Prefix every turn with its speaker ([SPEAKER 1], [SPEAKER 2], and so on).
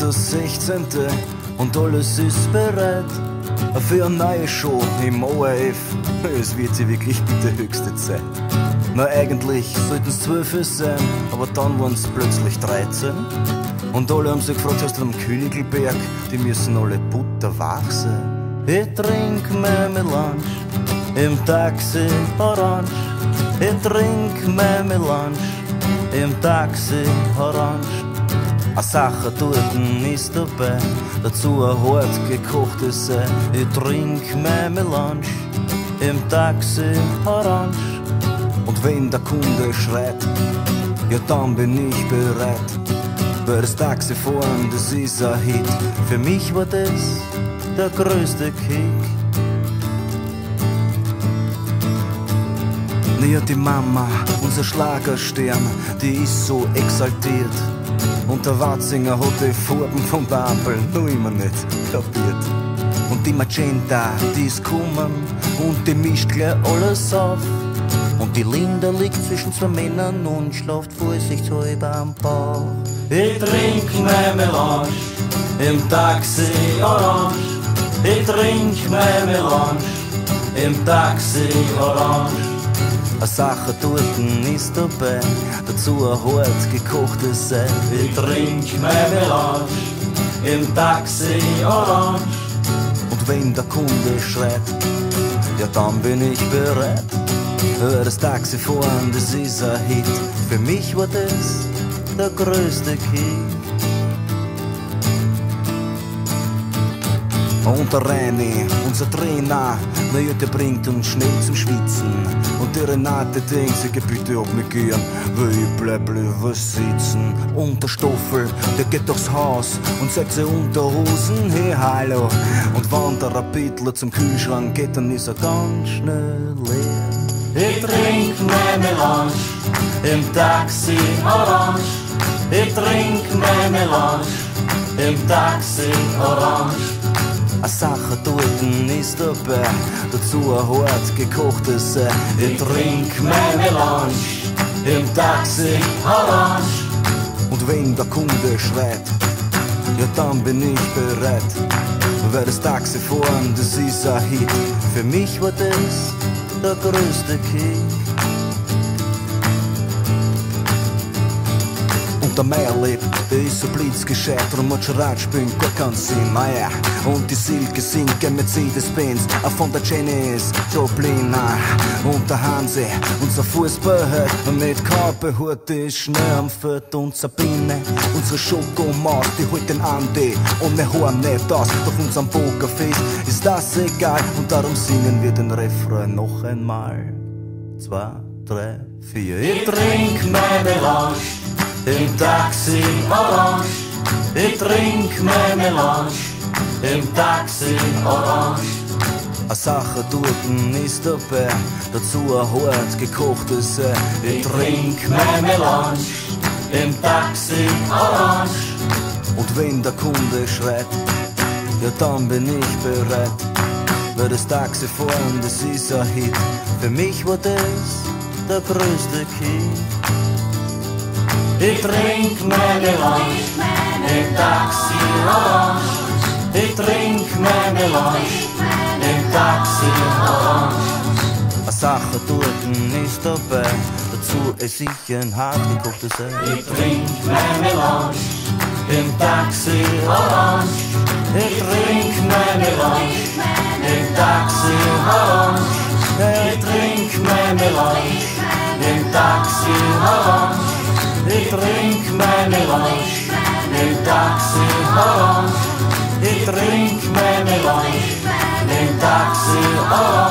[SPEAKER 1] der 16. und alles ist bereit für eine neue Show im ORF. Es wird sie wirklich bitte höchste Zeit. Na, eigentlich sollten es zwölf sein, aber dann waren es plötzlich 13. Und alle haben sich gefragt, hast du am Königelberg, die müssen alle butterwach sein. Ich trink meine Melange im Taxi Orange. Ich trink meine Melange im Taxi Orange. A Sache dort ist dabei, dazu ein hart gekochtes Ei. Ich trink meine Melange im Taxi Orange. Und wenn der Kunde schreit, ja dann bin ich bereit. Weil das Taxi fahren, das ist ein Hit. Für mich war das der größte Kick. Ja, die Mama, unser Schlagerstern, die ist so exaltiert. Und der Watzinger hat die Farben vom Babel noch immer nicht kapiert. Und die Magenta, die ist gekommen und die mischt gleich alles auf. Und die Linda liegt zwischen zwei Männern und schlaft vorsichtshalber am Bauch. Ich trink meine Melange im Taxi Orange. Ich trink meine Melange im Taxi Orange. Eine Sache dort ist dabei, dazu ein hart gekochtes Ei. Ich trink meine Melange im Taxi Orange. Und wenn der Kunde schreit, ja dann bin ich bereit. Hör das Taxi fahren, das ist ein Hit. Für mich war das der größte Kick. Und der Reini, unser Trainer, na der bringt uns schnell zum Schwitzen. Und die Renate denkt sich, bitte ab mich gehen, weil ich bleib lieber sitzen. Und der Stoffel, der geht durchs Haus und sagt sich Unterhosen, hey hallo. Und wenn der Rapidler zum Kühlschrank geht, dann ist er ganz schnell leer. Ich trink meine Melange im Taxi Orange. Ich trink meine Melange im Taxi Orange. A Sache dort ist dabei, dazu ein hart gekochtes Ei. Ich trink meine Melange im Taxi Orange. Und wenn der Kunde schreit, ja dann bin ich bereit. Weil das Taxi fahren, das ist ein Hit. Für mich war das der größte Kick. Und der Meierleb, ist so blitzgescheit, spielen, gar keinen Sinn, naja. Und die Silke singt kein Mercedes-Benz, auch von der Janis Joplin, ah. Und der Hansi, unser Fußballheld, mit Kappe, Hut ist schnell am Feld und Sabine, unsere Schokomaus, die holt den Andi, ohne Horn nicht aus, doch unserem Pokerfest ist das egal, und darum singen wir den Refrain noch einmal. Zwei, drei, vier, ich trink meine Melange im Taxi Orange. Ich trink meine Melange im Taxi Orange. A Sache dort ist dabei, dazu ein hart gekochtes Ei. Ich trink meine Melange im Taxi Orange. Und wenn der Kunde schreit, ja dann bin ich bereit. Weil das Taxi fahren, das ist ein Hit. Für mich war das der größte Kick. Ich trink Melange im Taxi Orange. Ich trink Melange im Taxi Orange. Eine Sache dort ist dabei, dazu ess ich ein hart gekochtes Ei. Ich trink Melange im Taxi Orange. Ich trink meine Melange im Taxi Orange. Ich trink meine Lunch mit Taxi Orange. Ich trink meine Lunch mit Taxi Orange.